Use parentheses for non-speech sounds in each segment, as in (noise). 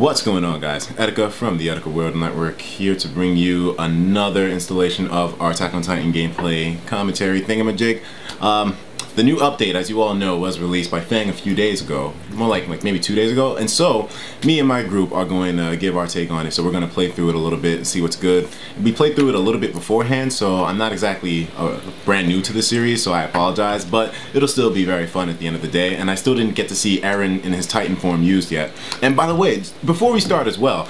What's going on guys? Etika from the Etika World Network here to bring you another installation of our Attack on Titan gameplay commentary thingamajig. Um, the new update, as you all know, was released by Feng a few days ago, more like like maybe two days ago, and so me and my group are going to give our take on it. So we're going to play through it a little bit and see what's good. We played through it a little bit beforehand, so I'm not exactly uh, brand new to the series, so I apologize, but it'll still be very fun at the end of the day. And I still didn't get to see Eren in his Titan form used yet. And by the way, before we start as well,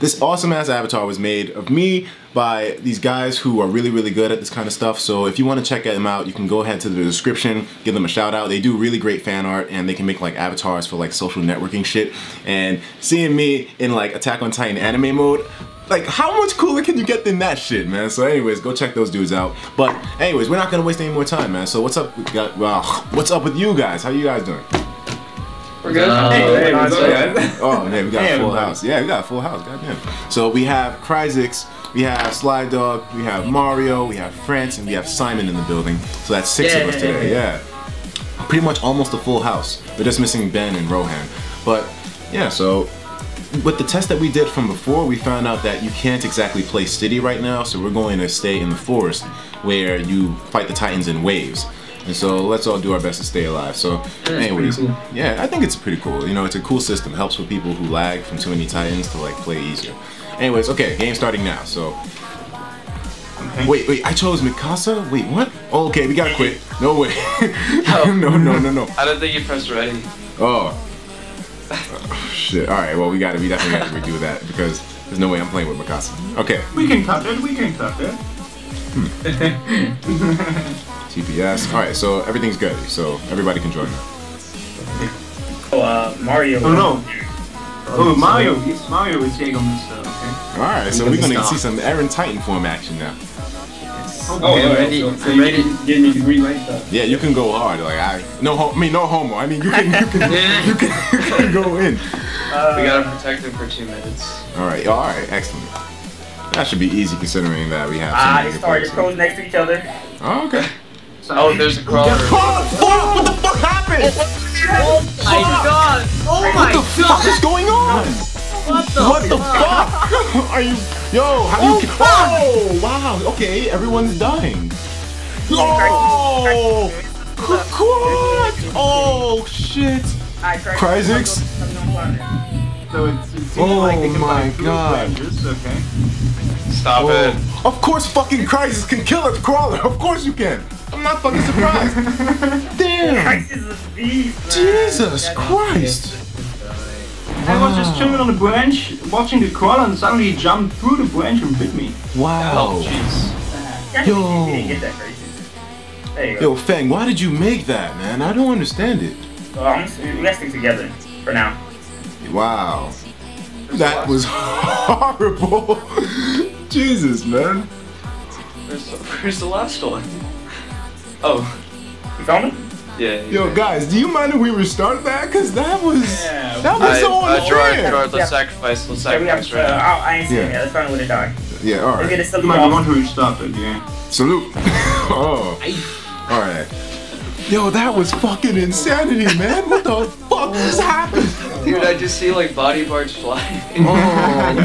this awesome ass avatar was made of me by these guys who are really really good at this kind of stuff. So if you want to check them out you can go ahead to the description give them a shout out. They do really great fan art and they can make like avatars for like social networking shit. And seeing me in like attack on titan anime mode like how much cooler can you get than that shit man? So anyways go check those dudes out. But anyways we're not gonna waste any more time man. So what's up well, what's up with you guys? How you guys doing we're good. Uh, hey, hey, what's up, guys? Oh, yeah, we got Hey, a full house. Yeah, we got a full house. Goddamn. So we have Cryzix, we have Sly Dog, we have Mario, we have France, and we have Simon in the building. So that's six of us Yeah. today. Yeah. Pretty much almost a full house. We're just missing Ben and Rohan. But yeah, so with the test that we did from before, we found out that you can't exactly play city right now, so we're going to stay in the forest where you fight the titans in waves. And so let's all do our best to stay alive. So, anyways, cool. yeah, I think it's pretty cool. You know, it's a cool system. Helps with people who lag from too many titans to like play easier. Anyways, okay, game starting now. So, wait, wait, I chose Mikasa. Wait, what? Oh, okay, we gotta quit. No way. (laughs) Oh. no, no, no, no. I don't think you pressed ready. Oh. Oh, shit. All right. Well, we got to. We definitely got to redo that because there's no way I'm playing with Mikasa. Okay. We can cut it, we can cut it. Hmm. (laughs) TPS. All right. So everything's good. So everybody can join. Oh, uh, Mario. Oh no. Oh, Mario, Mario is take on this stuff, okay? All right. So We we're gonna start. see some Eren Titan form action now. Oh, I'm ready. So, so I'm ready. can give me the green light stuff. Yeah, you can go hard. Like I, no, ho- I mean no homo. I mean you can, you can, (laughs) you can, you can go in. Uh, We gotta protect him for two minutes. All right. All right. Excellent. That should be easy considering that we have. so Ah, many they started players. pros next to each other. Oh, okay. So, Oh, there's a crawler. Oh! What the fuck happened? Oh my god! Oh, oh What the fuck is going on? What the? What the fuck? Are you? Yo, how do you? Oh, oh, wow. Okay, everyone's dying. Oh, quad. Oh shit. I tried Cryzix? so it's, it seems Oh like my God. Rangers, okay? Stop Oh, it. of course, fucking Cryzix can kill a crawler. Of course you can. I'm not fucking surprised. (laughs) Damn. Christ is a beast. Jesus That- Christ. I was just chilling on the branch, watching the crawler, and suddenly he jumped through the branch and bit me. Wow. Oh, jeez. Yo. You didn't get that crazy. There you go. Yo, Feng, why did you make that, man? I don't understand it. Well, I'm, stick together for now. Wow. That was (laughs) horrible. (laughs) Jesus, man. Where's the, where's the last one? Oh, You found him? yeah. Yo, guys, do you mind if we restart that? Cause that was Yeah. that was I, so uh, Gerald, unfair. Gerald, let's Yeah. sacrifice. Let's Yeah, we have. sacrifice Uh, right now. I, I ain't seen Yeah. it. Let's find a way to die. Yeah, all right. Let's get right. it still You might want off. to restart it, yeah. Salute. (laughs) oh. All right. Yo, that was fucking insanity, man. What the fuck just happened? Dude, I just see like body parts flying. (laughs) Oh man.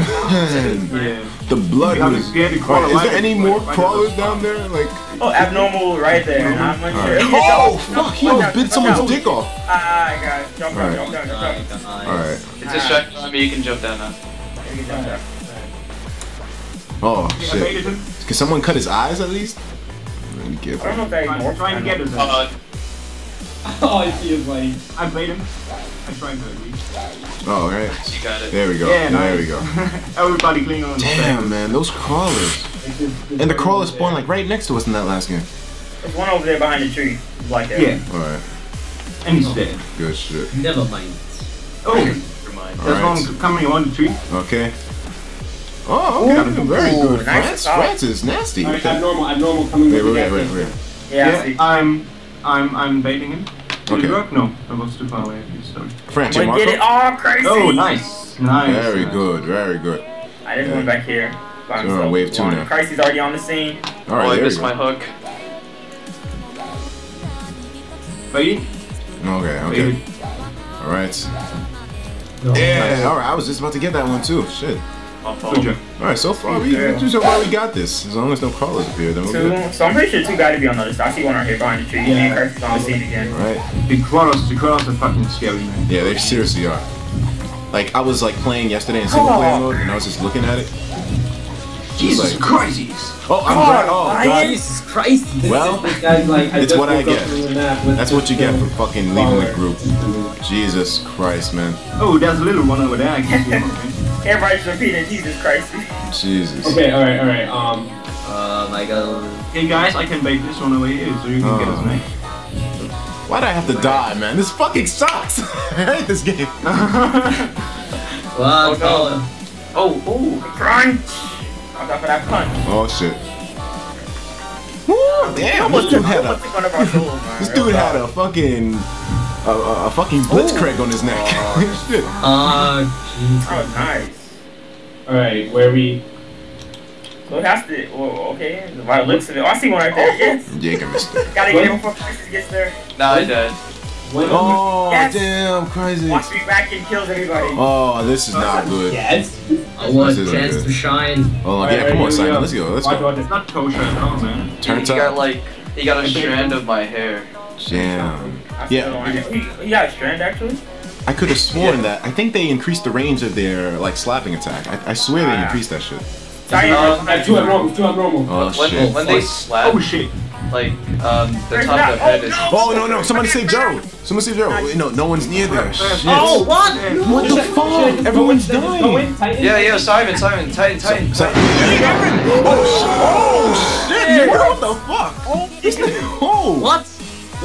Yeah. The blood You was. scare the All crawler right, is there any more right at the crawlers down there? Like, Oh, abnormal right there. I'm unsure. Alright. Jump- oh jump- fuck, he jump almost bit someone's down. dick off. Ah, I got it. Jump down, Alright. jump down, jump down. All right. It's distracting on me. You can jump down now. You can jump down. Oh shit. Can someone cut his eyes at least? Let me I get. don't know if that even trying to get it. Uh, (laughs) Oh, I see his way. I bait him. I tried to. Oh, right. you got it. There we go. Yeah, there nice. we go. (laughs) Everybody clean on the Damn, man, those crawlers. And the crawlers spawned like right next to us in that last game. There's one over there behind the tree. Like that. Yeah, All right, and he's dead. good shit. Never mind. Oh, Never mind. there's Alright. one coming on the tree. Okay. Oh, okay. Very good. nice France. France is nasty. Alright, Okay. abnormal, abnormal coming Wait, with wait, wait, wait, station. wait. Yeah, I see. I'm, I'm, I'm baiting him. Did Okay. it work? No, that was too far away. at least, Sorry. France, you Wait, get it all crazy. Oh, nice, nice. Very nice. good, very good. I just went back here. By So we're on wave two One. now. Christy's already on the scene. All right, Oh, I missed my hook. Bait. Okay, okay. Baited. All right. Yeah, alright, I was just about to get that one too. Shit. Good. Alright, so far we, Yeah. so far we got this. As long as no crawlers appear, then we're good. So I'm pretty sure two got to be on the other side. I see one right here behind the tree. Yeah. And Cryzix on the scene again. Alright. The crawlers, the crawlers are fucking scary, man. Yeah, they seriously are. Like I was like playing yesterday in single player mode and I was just looking at it. Jesus like- Christ! Oh, I'm glad. Oh, God. Jesus Christ. Well, guy's like, It's what I get. from a nap with That's what you get for fucking leaving the group. Jesus Christ, man. Oh, there's a little one over there. (laughs) I can see him. Everybody's repeating Jesus Christ. Jesus. Okay, alright, alright. Um, Oh my god. Hey guys, I can bake this one over here so you can get Oh. a. Why'd I have to die, man? This fucking sucks. (laughs) I hate this game. (laughs) What? no. Oh, Oh, crunch! Watch out for that punch. Oh shit. Woo, damn, this dude had a What's in front of our souls, man? this dude had a fucking a, a, a fucking blitzkrieg on his neck. Oh, (laughs) shit. oh, jeez. Oh, nice. alright, where we. So it has to. Oh, okay. By the looks of it, oh, I see one right there. Oh. Yes. Jacob missed it. Gotta get him before Cryzix gets there. Nah, I died. When Oh Yes. damn, crazy. Watch me back and kills everybody. Oh, this is not good. Yes. I want This a chance good. to shine. Hold on, Alright, yeah, come on, alright, here we Simon. go. Let's go. Let's Watch, go. watch It's not kosher at all, man. Turn he got like he got a strand of my hair. Damn. I still Yeah, it. He, he got strand actually. I could have sworn that. I think they increased the range of their like slapping attack. I, I swear they Ah. increased that shit. Sorry, Uh, at two at normal, two at normal. Oh when shit. when they slap, Oh shit. like um, the top that? of the head Oh, is. no! Oh no no! Somebody save Joe! Someone save Joe! Wait, no, no one's near there. Shit. Oh, what? What the fuck? Everyone's dying. Yeah, yeah, Simon, Simon, Titan, Titan. So- Oh shit! What the fuck? Oh, this thing- oh. What?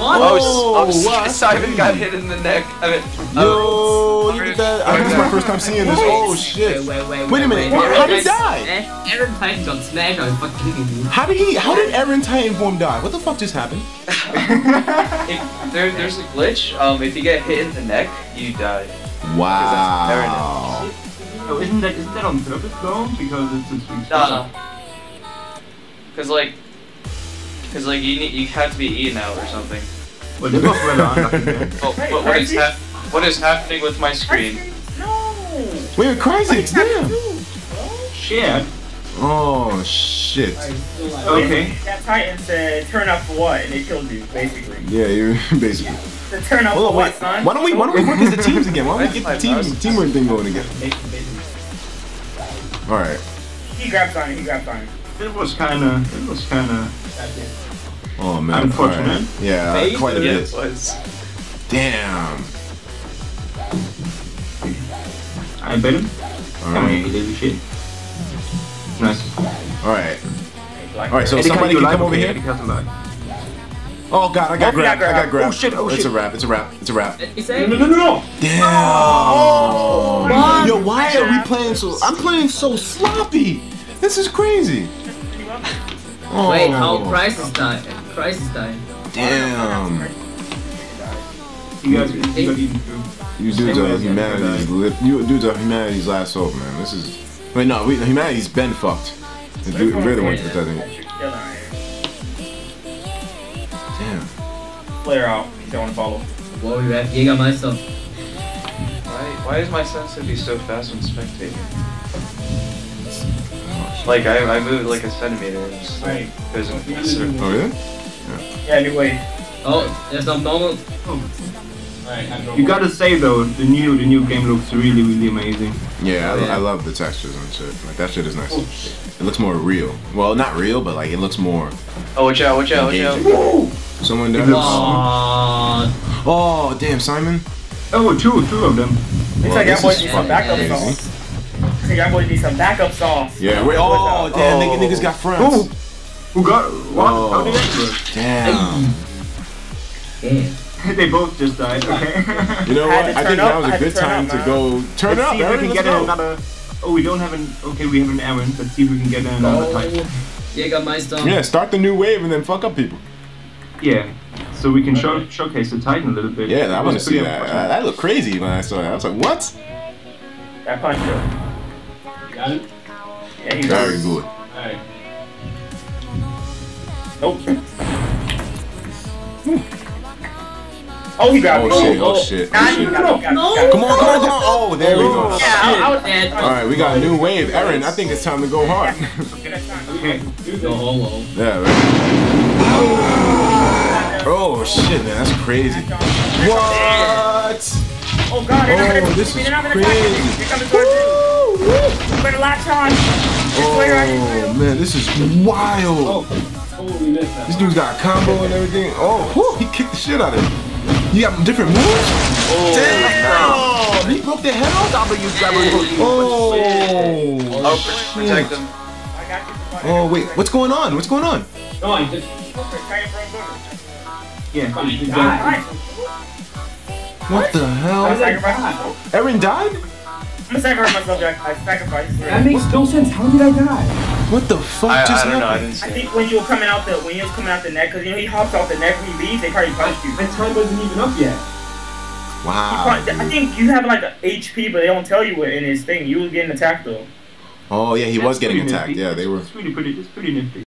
What? Oh, Oh, oh, what? Simon got hit in the neck. I mean, Yo, oh, look at that! I think this is my first time seeing this. Oh shit! Wait, wait, wait. Wait a minute, wait, how did he Eren die? Titan- Eren Titan got smashed. I'm fucking kidding you. How did he? How did Eren Titanform die? What the fuck just happened? (laughs) if there, there's a glitch. Um, if you get hit in the neck, you die. Wow. Oh, isn't that isn't that on purpose though? Because it's a sweet No, no. Cause like, cause like you need, you have to be eaten out or something. Well, this was rather unlucky. Oh, Wait, what, what is hap- What is happening with my screen? No. Wait, Cryzix, damn. Shit. Oh shit. Okay. That Titan said, "Turn up for what?" and it killed you, basically. Yeah, you're (laughs) basically. The turn up Hold for on, wait. son? Why don't we? Why don't we work as the teams again? Why don't we get the Five team (laughs) teamwork thing going again? All right. He grabbed Simon. He grabbed Simon. It was kinda. It was kinda. Oh man. Unfortunate. all right. Yeah, Hey, quite a Yeah, bit. it was. Damn. I bet him. All Come here, you shit. Nice. All right. Like All right. So Eddie, somebody you can come over here. Eddie Castle like. Oh god, I got Oh, grabbed. I got grabbed. grabbed. Oh, shit, oh, shit! It's a wrap. It's a wrap. It's a wrap. He No, no, no, no, no. Damn. Oh, what? Yo, why are we playing so? I'm playing so sloppy. This is crazy. Oh. Wait, how Cryzix died? Cryzix died. Damn. You got, you got. You dudes are humanity's lip. You dudes are humanity's last hope, man. This is. Wait, no, we, humanity's been fucked. The dude- We're the ones protecting it. Damn. Flare out. He don't want to follow. Whoa, we have Jägermeister. Why, why is my sensitivity so fast when spectating? Like I, I moved like a centimeter. and it's like, there's a, a certain- Oh really? Yeah, new way. Oh, there's no normal. You gotta say though, the new the new game looks really really amazing. Yeah, I, Yeah. I love the textures and shit. Like that shit is nice. Oh, it looks more real. Well, not real, but like it looks more Oh, watch out! Watch out! Watch out! engaging. Someone down. What? Oh damn, Simon. Oh, two two of them. Looks Well, like this that boy is needs some fucking backup crazy. sauce. Looks like that boy needs some backup sauce. Yeah. Wait. Oh damn, Oh. nigga, niggas got friends. Oh, who got what? Oh. How did that? Damn. Damn. they both just died. Okay. You know what? to I think up, now is I a had to good time up, to go turn Let's up. see if we can let's get go. another. Oh, we don't have an. Okay, we have an Eren. Let's see if we can get another type. Jägermeister. Yeah, start the new wave and then fuck up people. Yeah. So we can show, showcase the Titan a little bit. Yeah, I want to see that. Uh, that looked crazy when I saw that. I was like, what? That punch though. You got it? Yeah, he Very was. good. Alright. Nope. Oh, he grabbed Oh me. shit, oh oh. shit, oh shit. Oh, got me, got me, No. Come on, come on, come on. Oh, there we go. Yeah, I, I was Dead. All right, we got a new wave. Eren, I think it's time to go hard. No homo. yeah, right. Oh shit, man, that's crazy. What? Oh god, they're Oh, this is not gonna crazy. Attack me. They're coming towards me. You better latch on. Oh man, this is wild. Oh, totally missed that. This dude's got a combo and everything. Oh, whew, he kicked the shit out of him. You got different moves? Damn! He broke the head off? Oh! Oh, protect them. I got you. Oh, wait, what's going on? What's going on? No, I just. Yeah. Fine, he die. died. What the hell? sacrificed myself. Eren died? I'm gonna sacrifice myself, Jack. I sacrificed. That makes no sense. How did I die? What the fuck I, just I don't know. I happened? didn't see. I think when you were coming out the when you was coming out the neck, cause you know he hops off the neck when he leaves, they probably punched you. My time wasn't even up yet. Wow. Probably- I think you have like a HP, but they don't tell you what in his thing. You was getting attacked though. Oh, yeah, he was getting attacked. nifty. Yeah, they were. It's really pretty. It's pretty nifty.